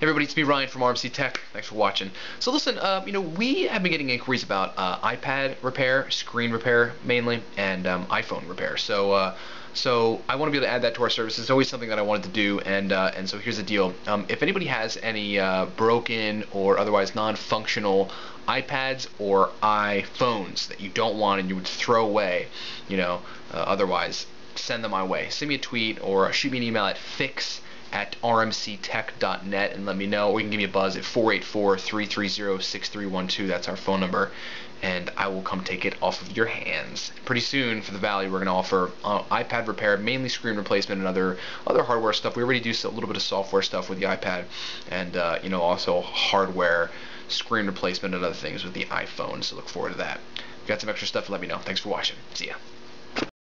everybody, it's me Ryan from RMC Tech. Thanks for watching. So listen, uh, you know we have been getting inquiries about uh, iPad repair, screen repair mainly, and um, iPhone repair. So uh, so I want to be able to add that to our service. It's always something that I wanted to do, and uh, and so here's the deal. Um, if anybody has any uh, broken or otherwise non-functional iPads or iPhones that you don't want and you would throw away, you know, uh, otherwise send them my way. Send me a tweet or shoot me an email at fix at rmctech.net and let me know. Or you can give me a buzz at 484-330-6312. That's our phone number. And I will come take it off of your hands. Pretty soon for the Valley, we're going to offer uh, iPad repair, mainly screen replacement and other other hardware stuff. We already do a little bit of software stuff with the iPad, and uh, you know also hardware, screen replacement, and other things with the iPhone. So look forward to that. If you got some extra stuff, let me know. Thanks for watching. See ya.